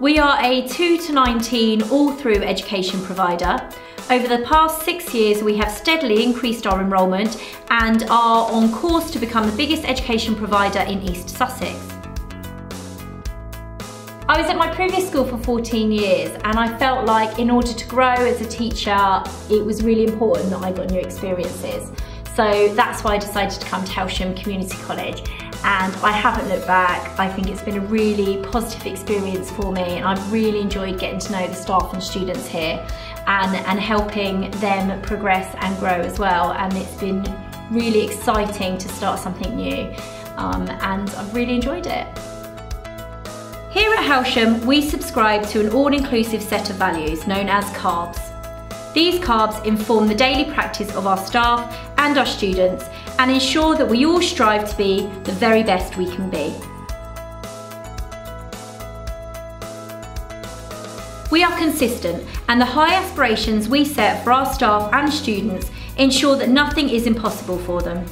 We are a 2 to 19 all-through education provider. Over the past six years, we have steadily increased our enrolment and are on course to become the biggest education provider in East Sussex. I was at my previous school for 14 years and I felt like in order to grow as a teacher, it was really important that I got new experiences. So that's why I decided to come to Hailsham Community College and I haven't looked back. I think it's been a really positive experience for me and I've really enjoyed getting to know the staff and students here and, and helping them progress and grow as well and it's been really exciting to start something new um, and I've really enjoyed it. Here at Hailsham, we subscribe to an all-inclusive set of values known as CARBS. These CARBS inform the daily practice of our staff and our students and ensure that we all strive to be the very best we can be. We are consistent and the high aspirations we set for our staff and students ensure that nothing is impossible for them.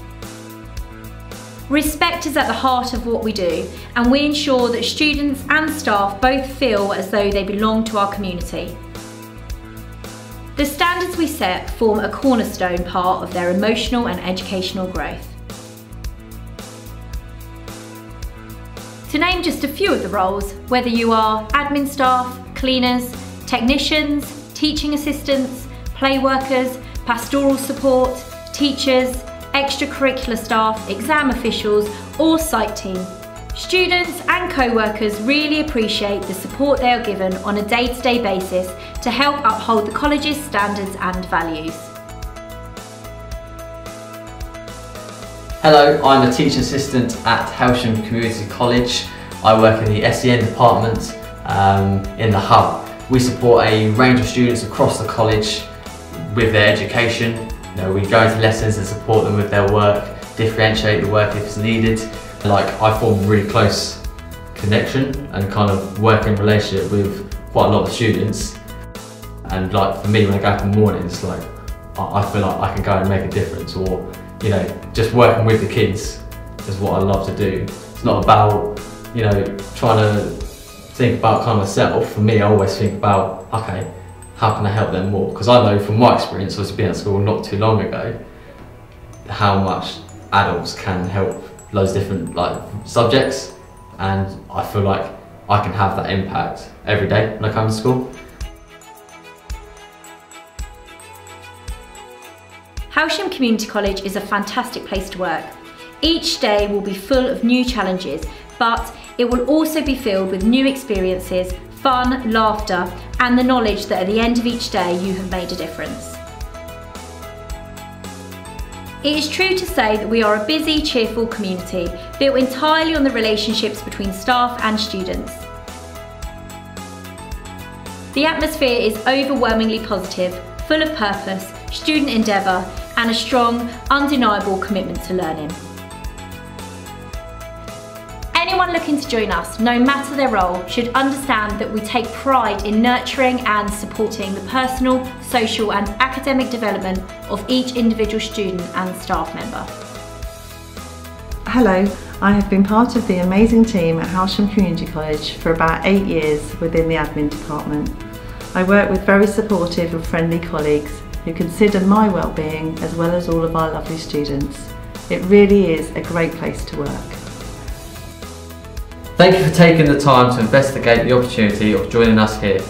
Respect is at the heart of what we do and we ensure that students and staff both feel as though they belong to our community. The standards we set form a cornerstone part of their emotional and educational growth. To name just a few of the roles, whether you are admin staff, cleaners, technicians, teaching assistants, play workers, pastoral support, teachers, extracurricular staff, exam officials or site team. Students and co-workers really appreciate the support they are given on a day-to-day -day basis to help uphold the college's standards and values. Hello, I'm a teaching assistant at Hailsham Community College. I work in the SEN department um, in the hub. We support a range of students across the college with their education you know, we go into lessons and support them with their work, differentiate the work if it's needed. Like I form a really close connection and kind of working relationship with quite a lot of students. And like for me, when I go up in the morning, it's like I feel like I can go and make a difference, or you know, just working with the kids is what I love to do. It's not about you know trying to think about kind of myself. For me, I always think about okay, how can I help them more? Because I know from my experience, I was being at school not too long ago, how much adults can help loads of different like subjects, and I feel like I can have that impact every day when I come to school. Hailsham Community College is a fantastic place to work. Each day will be full of new challenges, but it will also be filled with new experiences, fun, laughter, and the knowledge that at the end of each day you have made a difference. It is true to say that we are a busy, cheerful community, built entirely on the relationships between staff and students. The atmosphere is overwhelmingly positive, full of purpose, student endeavour, and a strong, undeniable commitment to learning. Anyone looking to join us, no matter their role, should understand that we take pride in nurturing and supporting the personal, social and academic development of each individual student and staff member. Hello, I have been part of the amazing team at Hailsham Community College for about eight years within the admin department. I work with very supportive and friendly colleagues who consider my well-being as well as all of our lovely students. It really is a great place to work. Thank you for taking the time to investigate the opportunity of joining us here.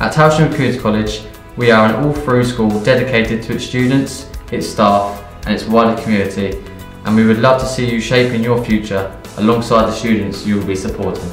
At Hailsham Community College, we are an all-through school dedicated to its students, its staff and its wider community and we would love to see you shaping your future alongside the students you will be supporting.